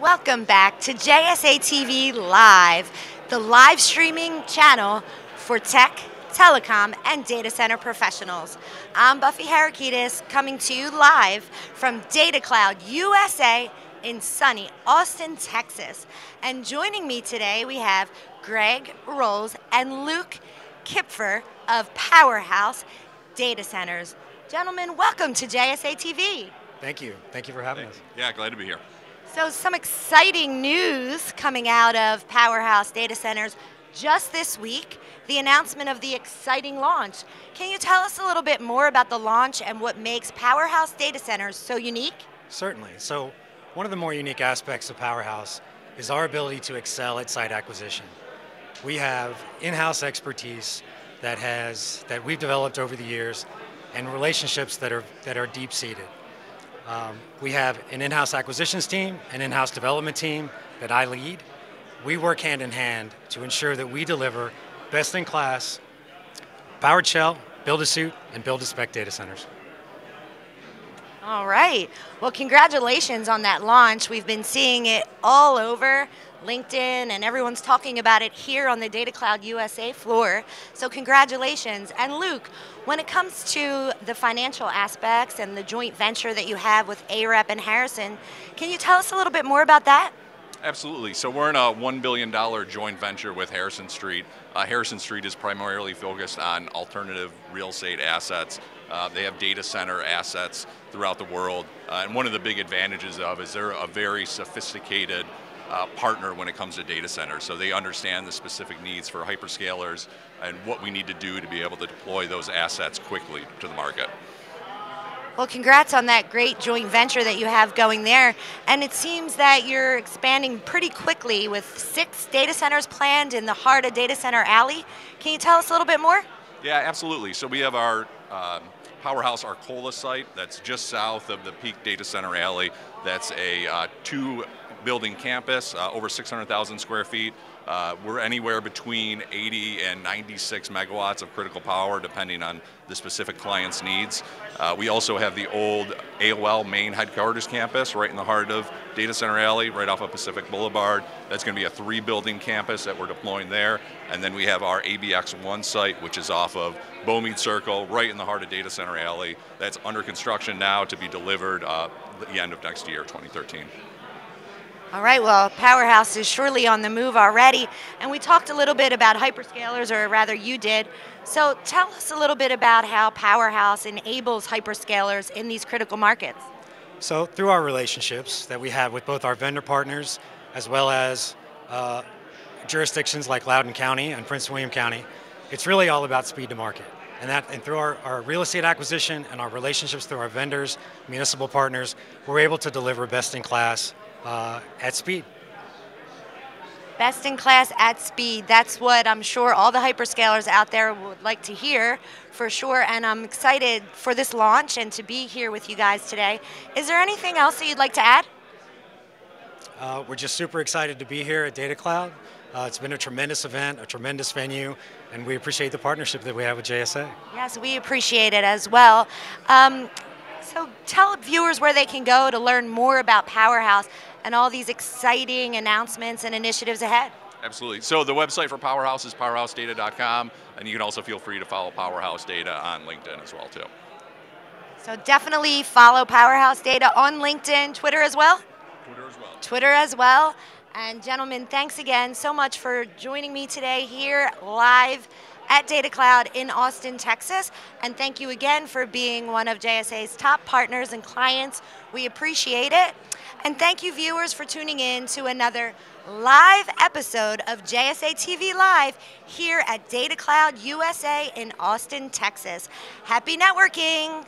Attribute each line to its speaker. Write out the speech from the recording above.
Speaker 1: Welcome back to JSA TV Live, the live streaming channel for tech, telecom, and data center professionals. I'm Buffy Harakitis coming to you live from Data Cloud USA in sunny Austin, Texas. And joining me today, we have Greg Rowles and Luke Kipfer of Powerhouse Data Centers. Gentlemen, welcome to JSA TV.
Speaker 2: Thank you. Thank you for having us.
Speaker 3: Yeah, glad to be here.
Speaker 1: So, some exciting news coming out of Powerhouse Data Centers just this week the announcement of the exciting launch. Can you tell us a little bit more about the launch and what makes Powerhouse Data Centers so unique?
Speaker 2: Certainly. So, one of the more unique aspects of Powerhouse is our ability to excel at site acquisition. We have in-house expertise that has that we've developed over the years and relationships that are that are deep-seated. Um, we have an in-house acquisitions team, an in-house development team that I lead. We work hand in hand to ensure that we deliver best-in-class powered shell, build-to-suit, and build a spec data centers.
Speaker 1: All right. Well, congratulations on that launch. We've been seeing it all over LinkedIn, and everyone's talking about it here on the Data Cloud USA floor. So, congratulations. And Luke, when it comes to the financial aspects and the joint venture that you have with AREP and Harrison, can you tell us a little bit more about that?
Speaker 3: Absolutely. So we're in a $1 billion joint venture with Harrison Street. Uh, Harrison Street is primarily focused on alternative real estate assets. Uh, they have data center assets throughout the world. Uh, and one of the big advantages of is they're a very sophisticated uh, partner when it comes to data centers. So they understand the specific needs for hyperscalers and what we need to do to be able to deploy those assets quickly to the market.
Speaker 1: Well, congrats on that great joint venture that you have going there. And it seems that you're expanding pretty quickly with six data centers planned in the heart of Data Center Alley. Can you tell us a little bit more?
Speaker 3: Yeah, absolutely. So we have our um, Powerhouse Arcola site that's just south of the Peak Data Center Alley. That's a uh, two building campus, uh, over 600,000 square feet. Uh, we're anywhere between 80 and 96 megawatts of critical power, depending on the specific client's needs. Uh, we also have the old AOL main headquarters campus right in the heart of Data Center Alley, right off of Pacific Boulevard. That's going to be a three building campus that we're deploying there. And then we have our ABX1 site, which is off of Beaumeade Circle, right in the heart of Data Center Alley. That's under construction now to be delivered uh, the end of next year, 2013.
Speaker 1: All right, well, Powerhouse is surely on the move already. And we talked a little bit about hyperscalers, or rather, you did. So tell us a little bit about how Powerhouse enables hyperscalers in these critical markets.
Speaker 2: So, through our relationships that we have with both our vendor partners as well as uh, jurisdictions like Loudoun County and Prince William County, it's really all about speed to market. And that, and through our, our real estate acquisition and our relationships through our vendors, municipal partners, we're able to deliver best in class uh, at speed.
Speaker 1: Best in class at speed. That's what I'm sure all the hyperscalers out there would like to hear for sure. And I'm excited for this launch and to be here with you guys today. Is there anything else that you'd like to add?
Speaker 2: Uh, we're just super excited to be here at Data Cloud. Uh, it's been a tremendous event, a tremendous venue, and we appreciate the partnership that we have with JSA.
Speaker 1: Yes, we appreciate it as well. Um, so tell viewers where they can go to learn more about Powerhouse and all these exciting announcements and initiatives ahead.
Speaker 3: Absolutely. So the website for Powerhouse is powerhousedata.com, and you can also feel free to follow Powerhouse Data on LinkedIn as well too.
Speaker 1: So definitely follow Powerhouse Data on LinkedIn, Twitter as well.
Speaker 3: Twitter as well.
Speaker 1: Twitter as well. And gentlemen, thanks again so much for joining me today here live at Data Cloud in Austin, Texas. And thank you again for being one of JSA's top partners and clients. We appreciate it. And thank you, viewers, for tuning in to another live episode of JSA TV Live here at Data Cloud USA in Austin, Texas. Happy networking!